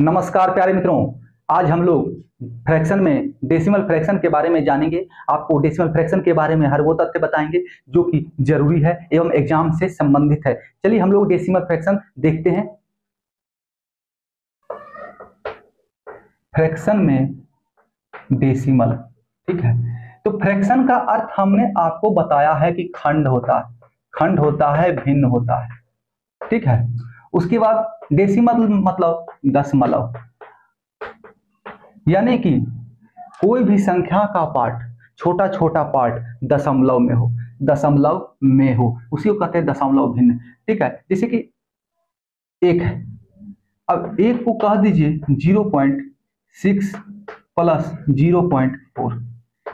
नमस्कार प्यारे मित्रों, आज हम लोग फ्रैक्शन में, डेसिमल फ्रैक्शन के बारे में जानेंगे। आपको डेसिमल फ्रैक्शन के बारे में हर वो तथ्य बताएँगे जो कि ज़रूरी है एवं एग्ज़ाम से संबंधित है। चलिए हम लोग डेसिमल फ्रैक्शन देखते हैं। फ्रैक्शन में डेसिमल, ठीक है? तो फ्रैक्शन का अर्थ हमने आपको बताया है कि खंड होता है। खंड होता है, भिन्न होता है, ठीक है? उसके बाद डेसिमल मतलब दशमलव। यानी कि कोई भी संख्या का पार्ट छोटा छोटा पार्ट दशमलव में हो, दशमलव में हो, उसी को कहते हैं दशमलव भिन्न। ठीक है? जैसे कि एक है। अब एक को कह दीजिए zero point six plus zero point four.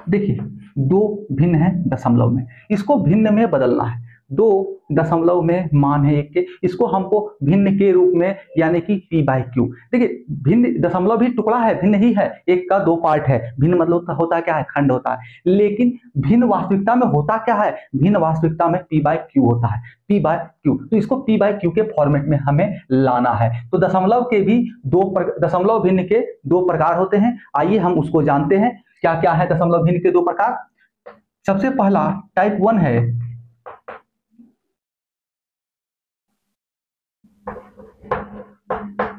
देखिए, दो भिन्न है दशमलव में। इसको भिन्न में बदलना है। दो दशमलव में मान है एक के। इसको हमको भिन्न के रूप में, यानी कि पी बाई क्यू देखिए, भिन्न दशमलव भी टुकड़ा है, भिन्न ही है। एक का दो पार्ट है। भिन्न मतलब होता क्या है? खंड होता है। लेकिन भिन्न वास्तविकता में होता क्या है? भिन्न वास्तविकता में पी बाई क्यू होता है। पी बाय क्यू तो इसको पी बाय क्यू के फॉर्मेट में हमें लाना है। तो दशमलव के भी दो दशमलव भिन्न के दो प्रकार होते हैं। आइए हम उसको जानते हैं। क्या क्या है दशमलव भिन्न के दो प्रकार? सबसे पहला टाइप वन है।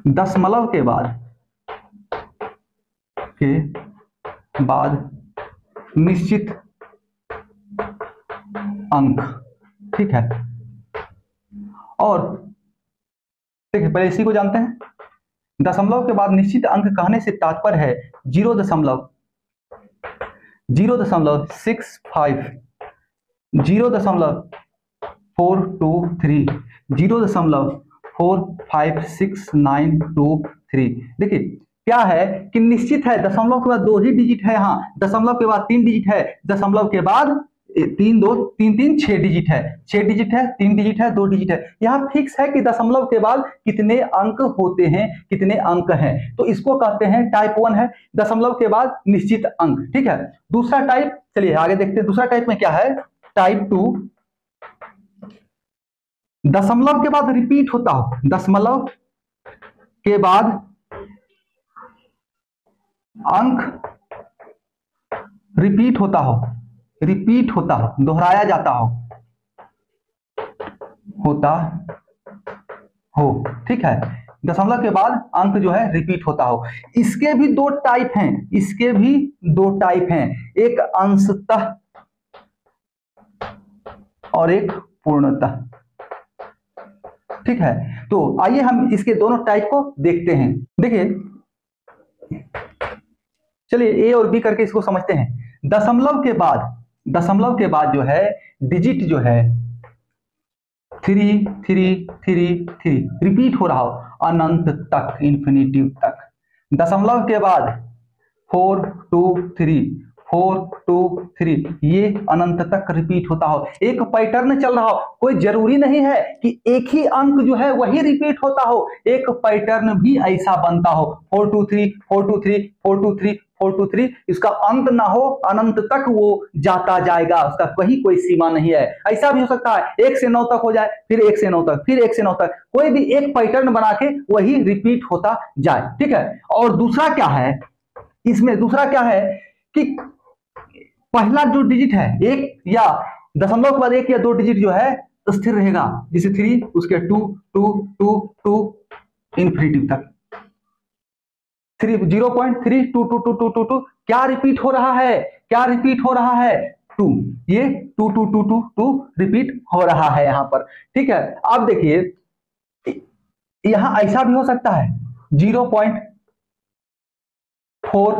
दशमलव के बाद के बाद निश्चित अंक, ठीक है? और देखिए, पहले इसी को जानते हैं। दशमलव के बाद निश्चित अंक कहने से तात्पर्य है ज़ीरो दशमलव ज़ीरो दशमलव सिक्स फाइव, ज़ीरो दशमलव फोर टू थ्री, ज़ीरो दशमलव four, five, six, nine, two, three. देखिए, क्या है कि निश्चित है, दशमलव के बाद दो ही डिजिट है हाँ दशमलव के बाद तीन डिजिट है, दशमलव के बाद तीन, दो, तीन तीन, छह डिजिट है। छह डिजिट है, तीन डिजिट है, दो डिजिट है। यहाँ फिक्स है कि दशमलव के बाद कितने अंक होते हैं, कितने अंक हैं। तो इसको कहते हैं टाइप वन है, दशमलव के बाद निश्चित अंक, ठीक है? दूसरा टाइप चलिए आगे देखते हैं, दूसरा टाइप में क्या है? टाइप टू दशमलव के बाद रिपीट होता हो। दशमलव के बाद अंक रिपीट होता हो। रिपीट होता हो। दोहराया जाता हो। होता हो। ठीक है। दशमलव के बाद अंक जो है रिपीट होता हो। इसके भी दो टाइप हैं। इसके भी दो टाइप हैं। एक अंशतः और एक पूर्णतः। ठीक है? तो आइए हम इसके दोनों टाइप को देखते हैं। देखिए, चलिए ए और बी करके इसको समझते हैं। दशमलव के बाद, दशमलव के बाद जो है डिजिट जो है three three three three repeat हो रहा हो, अनंत तक इंफिनिटिव तक। दशमलव के बाद four two three four, two, three, ये अनंत तक रिपीट होता हो। एक पैटर्न चल रहा हो, कोई ज़रूरी नहीं है कि एक ही अंक जो है वही रिपीट होता हो। एक पैटर्न भी ऐसा बनता हो। Four, two, three, four, two, three, four, two, three, four, two, three, इसका अंत ना हो, अनंत तक वो जाता जाएगा। उसका कहीं कोई सीमा नहीं है। ऐसा भी हो सकता है, एक से नौ तक हो जाए, फिर एक से नौ तक, फिर एक से नौ तक, कोई भी एक पैटर्न बना के वही रिपीट होता जाए। ठीक है? और दूसरा क्या है? इसमें दूसरा क्या है कि पहला जो डिजिट है एक या दशमलव के बाद एक या दो डिजिट जो है स्थिर रहेगा जैसे थ्री उसके two two two two infinitive तक three zero point three two two two two two two क्या रिपीट हो रहा है क्या रिपीट हो रहा है टू ये two two two two two repeat हो रहा है यहाँ पर ठीक है अब देखिए यहाँ ऐसा भी हो सकता है zero point four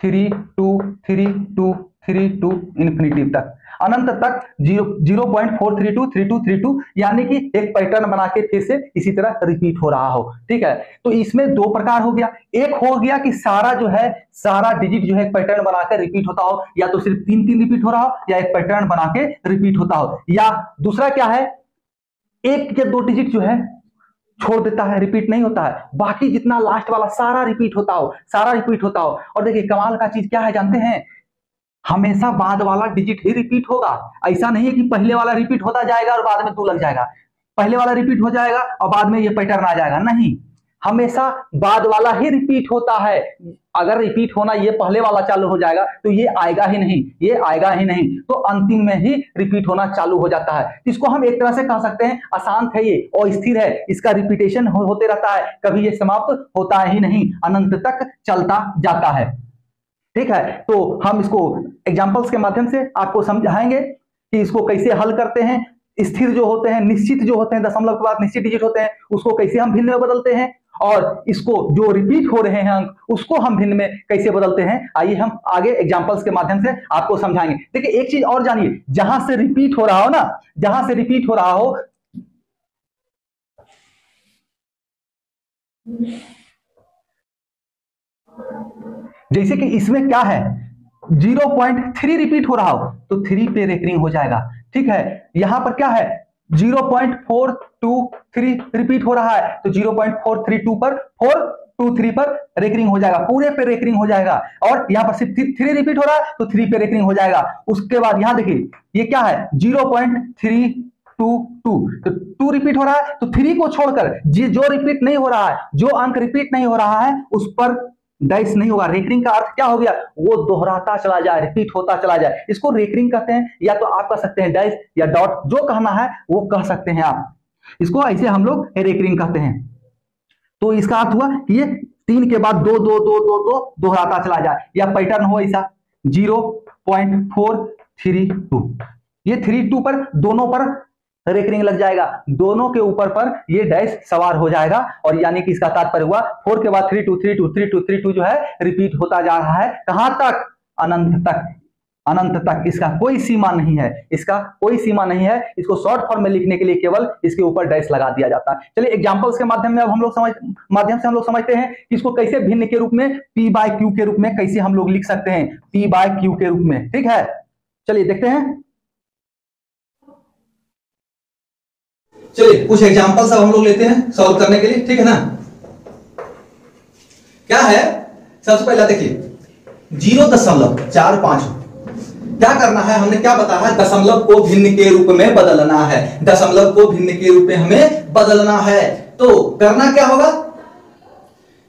three two three two three two infinity तक। अनंत तक zero zero point four three two three two three two, यानी कि एक पैटर्न बना के फिर से इसी तरह रिपीट हो रहा हो, ठीक है? तो इसमें दो प्रकार हो गया। एक हो गया कि सारा जो है, सारा डिजिट जो है एक पैटर्न बनाकर रिपीट होता हो, या तो सिर्फ़ तीन तीन रिपीट हो रहा हो, या एक पैटर्न बना के रिपीट होता हो। या दूसरा क्या है, एक या दो डिजिट जो है, छोड़ देता है रिपीट नहीं होता है। बाकी जितना लास्ट वाला सारा रिपीट होता हो, सारा रिपीट होता हो। और देखिए, कमाल का चीज़ क्या है, जानते हैं? हमेशा बाद वाला डिजिट ही रिपीट होगा। ऐसा नहीं है कि पहले वाला रिपीट होता जाएगा और बाद में दो लग जाएगा। पहले वाला रिपीट हो जाएगा और बाद में ये पैटर्न आ जाएगा। नहीं हमेशा बाद वाला ही रिपीट होता है। अगर रिपीट होना ये पहले वाला चालू हो जाएगा तो ये आएगा ही नहीं ये आएगा ही नहीं। तो अंतिम में ही रिपीट होना चालू हो जाता है। इसको हम एक तरह से कह सकते हैं अशांत है ये और स्थिर है। इसका रिपीटेशन हो, होते रहता है। कभी ये समाप्त होता ही नहीं अनंत तक चलता जाता है। ठीक है? तो हम इसको एग्जाम्पल्स के माध्यम से आपको समझाएँगे कि इसको कैसे हल करते हैं, स्थिर जो होते हैं, निश्चित जो होते हैं, दशमलव के बाद निश्चित डिजिट होते हैं, उसको कैसे हम भिन्न में बदलते हैं और इसको जो रिपीट हो रहे हैं अंक, उसको हम भिन्न में कैसे बदलते हैं, आइए हम आगे एग्जांपल्स के माध्यम से आपको समझाएँगे। देखिए, एक चीज़ और जानिए, जहाँ से रिपीट हो रहा हो ना, जहाँ से रिपीट हो रहा हो जैसे कि इसमें क्या है? ज़ीरो पॉइंट थ्री रिपीट हो रहा हो तो थ्री पे रेकरिंग हो जाएगा। ठीक है? यहाँ पर क्या है? Zero point four two three repeat हो रहा है तो zero point four three two पर फोर टू थ्री पर रेकरिंग हो जाएगा। पूरे पे रेकरिंग हो जाएगा। और यहाँ पर सिर्फ़ थ्री रिपीट हो रहा है तो थ्री पे रेकरिंग हो जाएगा। उसके बाद यहाँ देखिए, ये क्या है? Zero point three two two तो टू रिपीट हो रहा है तो थ्री को छोड़कर जो रिपीट नहीं हो रहा है, जो अंक रिपीट नहीं हो रहा है, उस पर डाइस नहीं होगा। रेकरिंग का अर्थ क्या हो गया? वो दोहराता चला जाए रिपीट होता चला जाए। इसको रेकरिंग कहते हैं, या तो आप कह सकते हैं डाइस या डॉट जो कहना है, वो कह सकते हैं आप। इसको ऐसे हम लोग रेकरिंग कहते हैं। तो इसका अर्थ हुआ कि ये तीन के बाद दो दो दो दो दो दोहराता चला जाए। या पैटर्न हो ऐसा zero point four three two ये थ्री टू पर, दोनों पर रेकरिंग लग जाएगा। दोनों के ऊपर पर ये डैश सवार हो जाएगा और यानी कि इसका तात्पर्य हुआ फोर के बाद three two three two three two three two जो है रिपीट होता जा रहा है। कहाँ तक? अनंत तक। अनंत तक। इसका कोई सीमा नहीं है। इसका कोई सीमा नहीं है। इसको शॉर्ट फॉर्म में लिखने के लिए केवल इसके ऊपर डैश लगा दिया जाता है। चलिए एग्जांपल्स के माध्यम में अब हम लोग समझ, माध्यम से हम लोग समझते हैं कि इसको कैसे भिन्न के रूप में पी बाय क्यू के रूप में कैसे हम लोग लिख सकते हैं। पी बाय क्यू के रूप में। ठीक है? चलिए देखते हैं। चलिए, कुछ एग्ज़ाम्पल सब हम लोग लेते हैं सॉल्व करने के लिए, ठीक है ना? क्या है? सबसे पहला देखिए, ज़ीरो दशमलव चार पाँच। क्या करना है? हमने क्या बताया है? दशमलव को भिन्न के रूप में बदलना है। दशमलव को भिन्न के रूप में हमें बदलना है। तो करना क्या होगा?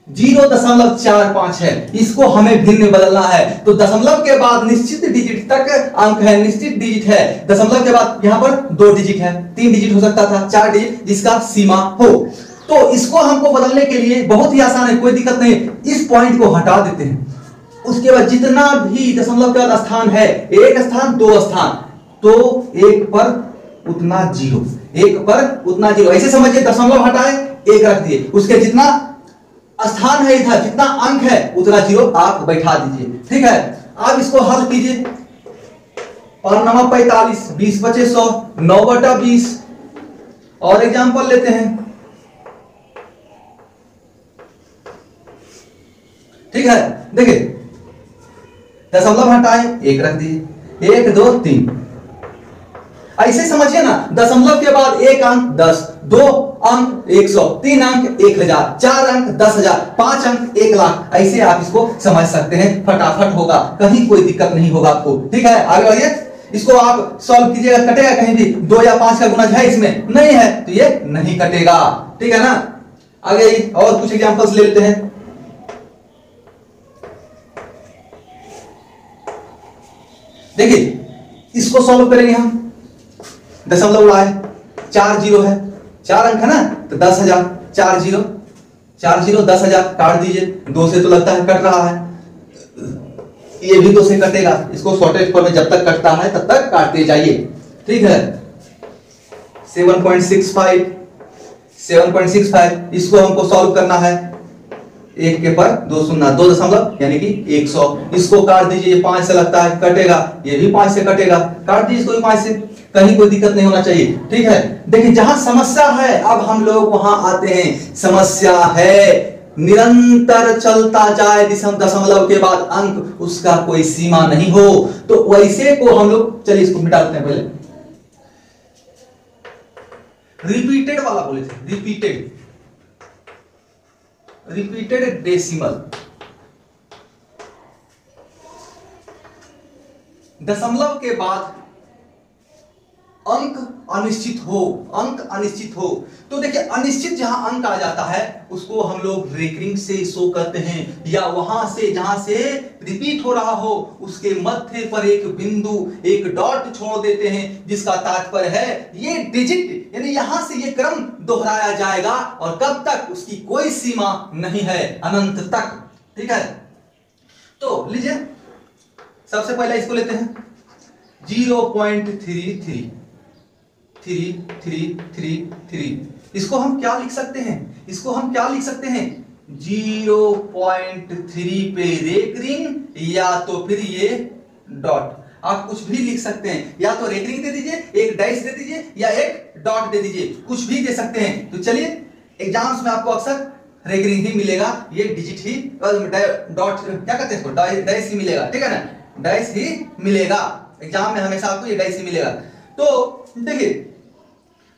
ज़ीरो दशमलव चार पाँच है। इसको हमें भिन्न बदलना है। तो दशमलव के बाद निश्चित डिजिट तक अंक है, निश्चित डिजिट है। दशमलव के बाद यहाँ पर दो डिजिट है। तीन डिजिट हो सकता था, चार डिजिट जिसका सीमा हो। तो इसको हमको बदलने के लिए बहुत ही आसान है, कोई दिक्कत नहीं। इस पॉइंट को हटा देते हैं। उसके बाद जितना भी दशमलव के बाद स्थान है, एक स्थान, दो स्थान तो एक पर उतना ज़ीरो। एक पर उतना ज़ीरो। ऐसे समझिए, दशमलव हटाए, एक रख दिए। उसके जितना स्थान है इधर, जितना अंक है, उतना ज़ीरो आप बैठा दीजिए। ठीक है? आप इसको हल कीजिए। और नवा पैतालीस, बीस बचे सौ, नौ बटा बीस। और एग्ज़ाम्पल लेते हैं। ठीक है? देखिए, दशमलव हटाए, एक रख दीजिए। एक, दो, तीन। ऐसे समझिए ना, दशमलव के बाद एक अंक दस, दो अंक एक सौ, तीन अंक एक हज़ार, चार अंक दस हज़ार, पाँच अंक एक लाख। ऐसे आप इसको समझ सकते हैं, फटाफट होगा, कहीं कोई दिक्कत नहीं होगा आपको। ठीक है, आगे बढ़िए। इसको आप सॉल्व कीजिएगा, कटेगा कहीं भी, दो या पाँच का गुना है इसमें, नहीं है तो ये नहीं कटेगा। ठीक है ना? आगे और कुछ एग्जांपल्स ले लेते हैं। देखिए, इसको सॉल्व करेंगे हम। दशमलव उड़ाए चार ज़ीरो है। चार अंक है ना? तो दस हज़ार। चार ज़ीरो। चार ज़ीरो, दस हज़ार। काट दीजिए। दो से तो लगता है कट रहा है। ये भी दो से कटेगा। इसको शॉर्टेज फॉर्म में जब तक कटता है, तब तक काटते जाइए। ठीक है? Seven point six five seven point six five इसको हमको सॉल्व करना है। एक के पर दो सुनना, दो दशमलव, यानी कि एक सौ। इसको काट दीजिए, ये पाँच से लगता है, कटेगा, ये भी पाँच से कटेगा। काट दीजिए इसको भी पाँच से। कहीं कोई दिक्कत नहीं होना चाहिए, ठीक है? देखिए, जहाँ समस्या है, अब हम लोग वहाँ आते हैं। समस्या है, निरंतर चलता जाए दशमलव के बाद अंक, उसका कोई सीमा नहीं हो। तो वैसे को हम लोग, चलिए इसको मिटा देते हैं पहले। रिपीटेड वाला बोले थे रिपीटेड रिपीटेड डेसिमल दशमलव के बाद अंक अनिश्चित हो, अंक अनिश्चित हो। तो देखिए, अनिश्चित जहाँ अंक आ जाता है, उसको हम लोग रेकरिंग से शो करते हैं। या वहाँ से, जहाँ से रिपीट हो रहा हो, उसके मध्य पर एक बिंदु, एक डॉट छोड़ देते हैं, जिसका तात्पर्य है, ये डिजिट यानी यहाँ से ये क्रम दोहराया जाएगा, और कब तक उसकी कोई सीमा नहीं है, अनंत तक। ठीक है? तो लीजिए, सबसे पहले इसको लेते हैं। Zero point three three three three three three इसको हम क्या लिख सकते हैं? इसको हम क्या लिख सकते हैं? ज़ीरो पॉइंट थ्री पे रेकरिंग या तो फिर ये डॉट आप कुछ भी लिख सकते हैं। या तो रेकरिंग दे दीजिए, एक डाइस दे दीजिए, या एक डॉट दे दीजिए। कुछ भी दे सकते हैं। तो चलिए एग्ज़ाम्स में आपको अक्सर रेकरिंग ही मिलेगा। ये डिजिट ही डॉट क्या कहते हैं इसको? डाइस ही मिलेगा। ठीक है ना? डाइस ही मिलेगा। एग्ज़ाम में हमेशा आपको ये डाइस ही मिलेगा। तो देखिए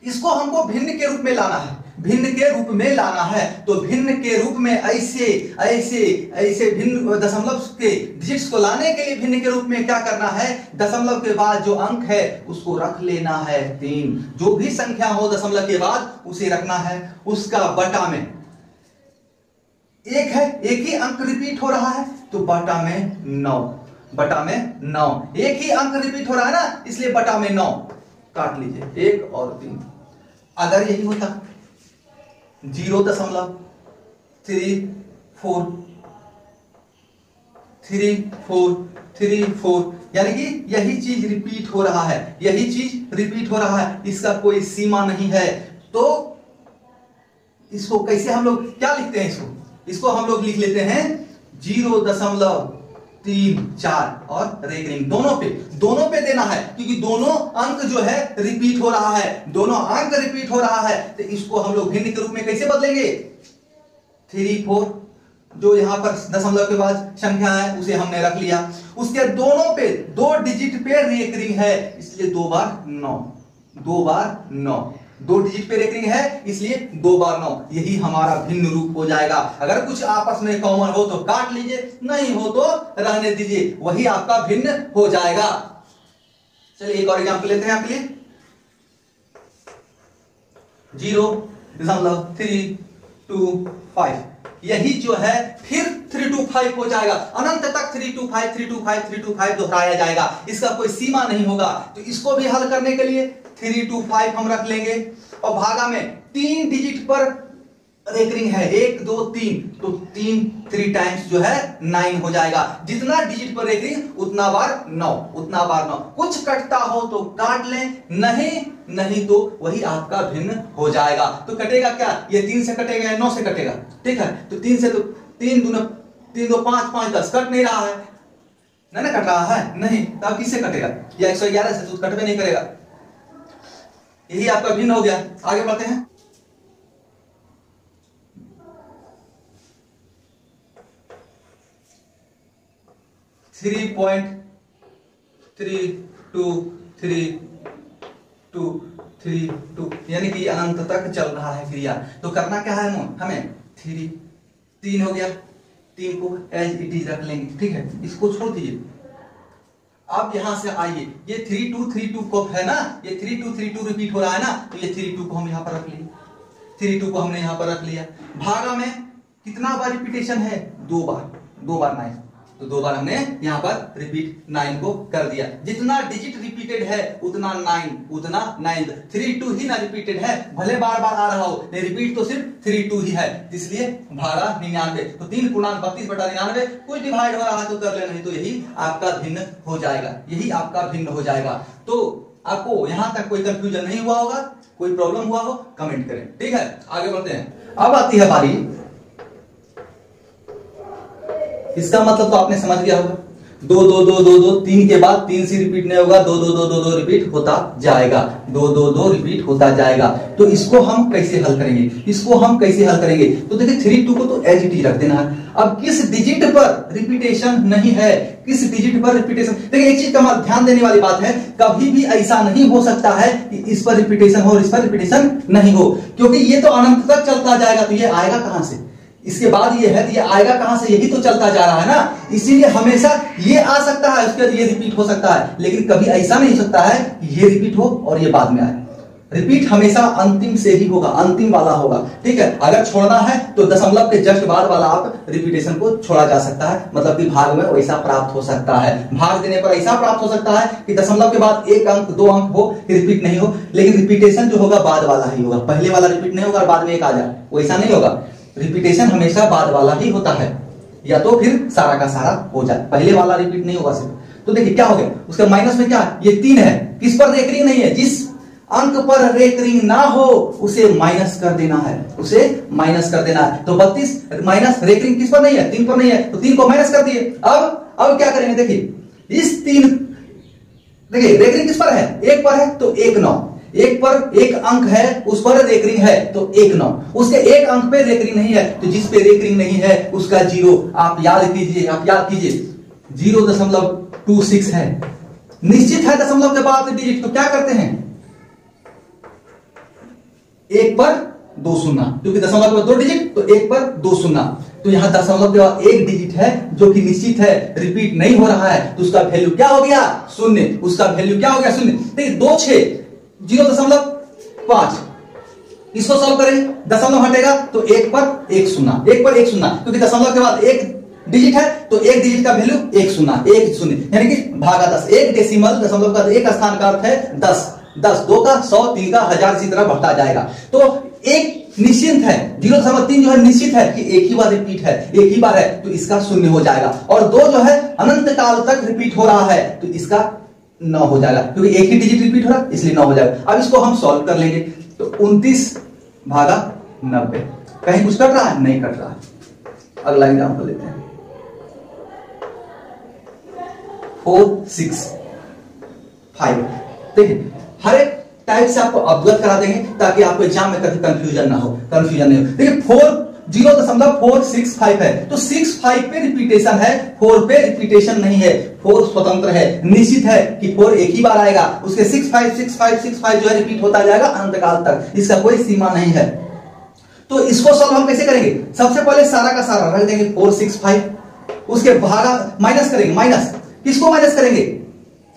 इसको हमको भिन्न के रूप में लाना है। भिन्न के रूप में लाना है। तो भिन्न के रूप में ऐसे ऐसे ऐसे भिन्न, दशमलव के डिजिट्स को लाने के लिए भिन्न के रूप में क्या करना है? दशमलव के बाद जो अंक है, उसको रख लेना है तीन। जो भी संख्या हो दशमलव के बाद, उसे रखना है। उसका बटा में एक है, एक ही अंक रिपीट हो रहा है तो बटा में नौ। बटा में नौ। एक ही अंक रिपीट हो रहा है ना, इसलिए बटा में नौ। काट लीजिए। एक और तीन। अगर यही होता। ज़ीरो दशमलव three four. Three four three four. यानी कि यही चीज़ रिपीट हो रहा है। यही चीज़ रिपीट हो रहा है। इसका कोई सीमा नहीं है। तो इसको कैसे हम लोग, क्या लिखते हैं इसको? इसको हम लोग लिख लेते हैं ज़ीरो दशमलव तीन, चार और रेकरिंग दोनों पे दोनों पे देना है, क्योंकि दोनों अंक जो है रिपीट हो रहा है। दोनों अंक रिपीट हो रहा है तो इसको हम लोग भिन्न के रूप में कैसे बदलेंगे? थ्री फोर जो यहाँ पर दशमलव के बाद संख्या है, उसे हमने रख लिया। उसके दोनों पे, दो डिजिट पे रेकरिंग है, इसलिए दो बार नौ। दो बार नौ। दो डिजिट पे रेकरिंग है, इसलिए दो बार नौ। यही हमारा भिन्न रूप हो जाएगा। अगर कुछ आपस में कॉमन हो तो काट लीजिए, नहीं हो तो रहने दीजिए। वही आपका भिन्न हो जाएगा। चलिए एक और एग्ज़ाम्पल लेते हैं आपके लिए। ज़ीरो दशमलव थ्री टू फाइव यही जो है, फिर थ्री टू फाइव हो जाएगा। अनंत तक three two five three two five three two five दोहराया जाएगा। इसका कोई सीमा नहीं होगा। तो इसको भी हल करने के लिए थ्री टू फाइव हम रख लेंगे। और भागा में तीन डिजिट पर रेकरिंग है। एक, दो, तीन। तो तीन थ्री टाइम्स जो है नाइन हो जाएगा। जितना डिजिट पर रेकरिंग, उतना बार नौ, उतना बार नौ। कुछ कटता हो तो काट लें, नहीं नहीं तो वही आपका भिन्न हो जाएगा। तो कटेगा क्या? ये तीन से कटेगा या नौ से कटेगा? ठीक है? तो तीन से तो तीन दो तीन दो पाँच पाँच दस। कट नहीं रहा है। नहीं ना, कट रहा है। नहीं तो अब किससे कटेगा? या एक सौ ग्यारह से तो कट भी नहीं करेगा। यही आपका भिन्न हो गया। आगे बढ़ते हैं। Three point three two three two three two, यानी कि अनंत तक चल रहा है क्रिया। तो करना क्या है हमें थ्री, तीन हो गया। तीन को एज इट इज़ रख लेंगे। ठीक है? इसको छोड़ दीजिए। अब यहाँ से आइए। ये थ्री टू थ्री टू को है ना? ये three two three two repeat हो रहा है ना? तो ये थ्री टू को हम यहाँ पर रख लिए। थ्री टू को हमने यहाँ पर रख लिया। भागा में कितना बार रिपीटेशन है? दो बार। दो बार नाइन तो दो बार हमने यहाँ पर रिपीट नाइन को कर दिया। जितना डिजिट रिपीटेड है, उतना नाइन उतना नाइन थ्री टू ही ना रिपीटेड है, भले बार बार आ रहा हो, नहीं रिपीट तो सिर्फ़ थ्री टू ही है। इसलिए भाड़ा निन्यानवे। तो तीन पूर्णांक बत्तीस बटा निन्यानवे कुछ डिवाइड हो रहा है तो कर ले नहीं तो यही आपका भिन्न हो जाएगा। यही आपका भिन्न हो जाएगा। तो आपको यहाँ तक कोई कंफ्यूजन नहीं हुआ होगा, कोई प्रॉब्लम हुआ हो कमेंट करें। ठीक है? आगे बढ़ते हैं। अब आती है बारी। इसका मतलब तो आपने समझ गया होगा। दो दो दो दो दो, तीन के बाद तीन से रिपीट नहीं होगा, दो दो दो दो दो रिपीट होता जाएगा। दो दो दो रिपीट होता जाएगा। तो इसको हम कैसे हल करेंगे? इसको हम कैसे हल करेंगे? तो देखिए थ्री टू को तो एच टी रख देना है। अब किस डिजिट पर रिपीटेशन नहीं है? किस डिजिट पर रिपीटेशन देखिए, एक चीज़ का ध्यान देने वाली बात है, कभी भी ऐसा नहीं हो सकता है कि इस पर रिपीटेशन हो और इस पर रिपीटेशन नहीं हो। क्योंकि ये तो अनंत तक चलता जाएगा तो ये आएगा कहाँ से? इसके बाद ये है ये आएगा कहाँ से? यही तो चलता जा रहा है ना? इसीलिए हमेशा ये आ सकता है, उसके बाद ये रिपीट हो सकता है। लेकिन कभी ऐसा नहीं हो सकता है कि ये रिपीट हो और ये बाद में आए। रिपीट हमेशा अंतिम से ही होगा, अंतिम वाला होगा। ठीक है? अगर छोड़ना है तो दशमलव के जस्ट बाद वाला आप रिपीटेशन को छोड़ा जा सकता है। मतलब कि भाग में वैसा प्राप्त हो सकता है। भाग देने पर ऐसा प्राप्त हो सकता है कि दशमलव के बाद एक अंक, दो अंक हो रिपीट नहीं हो। लेकिन रिपीटेशन जो होगा, बाद वाला ही होगा। पहले वाला रिपीट नहीं होगा और बाद में एक आ जाए। वैसा नहीं होगा। रिपीटेशन हमेशा बाद वाला ही होता है। या तो फिर सारा का सारा हो जाए। पहले वाला रिपीट नहीं होगा सिर्फ़। तो देखिए, क्या हो गया? उसका माइनस में क्या? ये तीन है। किस पर रेकरिंग नहीं है। जिस अंक पर रेकरिंग ना हो, उसे माइनस कर देना है। उसे माइनस कर देना है। तो बत्तीस माइनस रेकरिंग किस पर नहीं है? तीन पर नहीं है। तो तीन को माइनस कर दिए। अब अब क्या करेंगे? देखिए, इस तीन, देखिए रेकरिंग किस पर है? एक पर है तो एक नौ। एक पर एक अंक है, उस पर रेकरिंग है तो एक नौ। उसके एक अंक पे रेकरिंग नहीं है तो जिस पे रेकरिंग नहीं है, उसका ज़ीरो। आप याद कीजिए, आप याद कीजिए। ज़ीरो दशमलव टू सिक्स है। निश्चित है दशमलव के बाद डिजिट तो क्या करते हैं? एक पर दो सुनना क्योंकि दशमलव के बाद दो डिजिट तो एक पर दो सुनना तो यहाँ दशमलव के बाद एक डिजिट है, जो कि निश्चित है रिपीट नहीं हो रहा है तो उसका वैल्यू क्या हो गया? शून्य। उसका वैल्यू क्या हो गया? शून्य। देखिए दो छ ज़ीरो दशमलव पाँच। इसको सॉल्व करें, दशमलव हटेगा तो एक पर एक सुनना एक पर एक सुनना क्योंकि दशमलव के बाद एक डिजिट है तो एक डिजिट का वैल्यू एक सुनना एक शून्य। यानी कि भागा दस। एक डेसिमल दशमलव का एक स्थान का अर्थ है दस। दस, दो का सौ, तीन का हज़ार इसी तरह बढ़ता जाएगा। तो एक निश्चिंत है, ज़ीरो दशमलव तीन जो है निश्चित है कि एक ही बार रिपीट है, एक ही बार है तो इसका शून्य हो जाएगा। और दो जो है अनंत काल तक रिपीट हो रहा है तो इसका नौ हो जाएगा, क्योंकि एक ही डिजिट रिपीट हो रहा है, इसलिए नौ हो जाएगा। अब इसको हम सॉल्व कर लेंगे। तो उनतीस भागा नब्बे। कहीं कुछ कट रहा है? नहीं कट रहा है। अगला एग्ज़ाम्पल लेते हैं। फोर सिक्स फाइव देखिए, हर एक टाइप से आपको अवगत करा देंगे, ताकि आपको एग्ज़ाम में कभी कंफ्यूजन ना हो। कंफ्यूजन नहीं हो। देखिए फोर ज़ीरो दशमलव फोर सिक्स फाइव है। तो सिक्स फाइव पे रिपीटेशन है, फोर पे रिपीटेशन नहीं है। फोर स्वतंत्र है। निश्चित है कि फोर एक ही बार आएगा। उसके six five six five six five जो है रिपीट होता जाएगा अंतकाल तक। इसका कोई सीमा नहीं है। तो इसको सॉल्व हम कैसे करेंगे? सबसे पहले सारा का सारा रख देंगे फोर, सिक्स, फाइव। उसके भागा माइनस करेंगे। माइनस किसको माइनस करेंगे?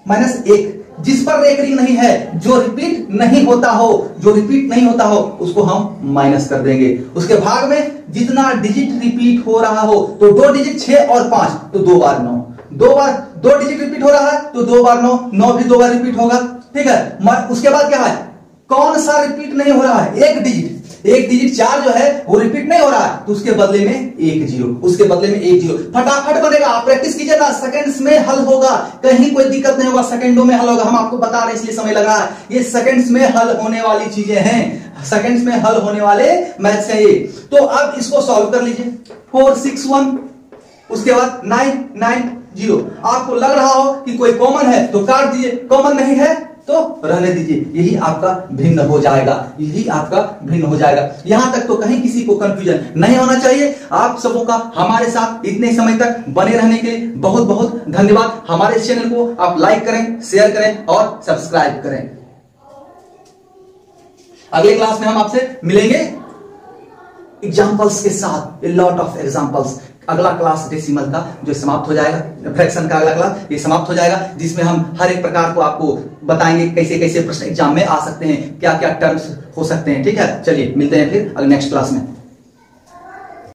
माइनस एक। जिस पर रेकरिंग नहीं है, जो रिपीट नहीं होता हो, जो रिपीट नहीं होता हो, उसको हम माइनस कर देंगे। उसके भाग में जितना डिजिट रिपीट हो रहा हो तो दो डिजिट छह और पाँच तो दो बार नौ। दो बार, दो डिजिट रिपीट हो रहा है तो दो बार नौ। नौ भी दो बार रिपीट होगा। ठीक है? उसके बाद क्या है? कौन सा रिपीट नहीं हो रहा है? एक डिजिट एक डिजिट चार जो है, वो रिपीट नहीं हो रहा है। तो उसके बदले में एक ज़ीरो उसके बदले में एक ज़ीरो फटाफट बनेगा आप प्रैक्टिस कीजिए ना सेकंड्स में हल होगा। कहीं कोई दिक्कत नहीं होगा सेकंडों में हल होगा। हम आपको बता रहे इसलिए समय लगा ये सेकंड्स में हल होने वाली चीज़ें हैं। सेकंड्स में हल होने वाले मैथ्स है ये। तो अब इसको सॉल्व कर लीजिए। फोर सिक्स वन उसके बाद नाइन नाइन ज़ीरो आपको लग रहा हो कि कोई कॉमन है तो काट दीजिए। कॉमन नहीं है तो रहने दीजिए, यही आपका भिन्न हो जाएगा, यही आपका भिन्न हो जाएगा। यहाँ तक तो कहीं किसी को कंफ्यूजन नहीं होना चाहिए। आप सबों का हमारे साथ इतने समय तक बने रहने के लिए बहुत बहुत धन्यवाद। हमारे चैनल को आप लाइक करें शेयर करें और सब्सक्राइब करें। अगले क्लास में हम आपसे मिलेंगे। एग्जाम्पल्स के साथ लॉट ऑफ़ एग्जाम्पल्स अगला क्लास डेसिमल का जो समाप्त हो जाएगा फ्रैक्शन का अगला क्लास ये समाप्त हो जाएगा, जिसमें हम हर एक प्रकार को आपको बताएँगे कैसे कैसे प्रश्न एग्ज़ाम में आ सकते हैं क्या क्या टर्म्स हो सकते हैं, ठीक है? चलिए, मिलते हैं फिर अगले नेक्स्ट क्लास में।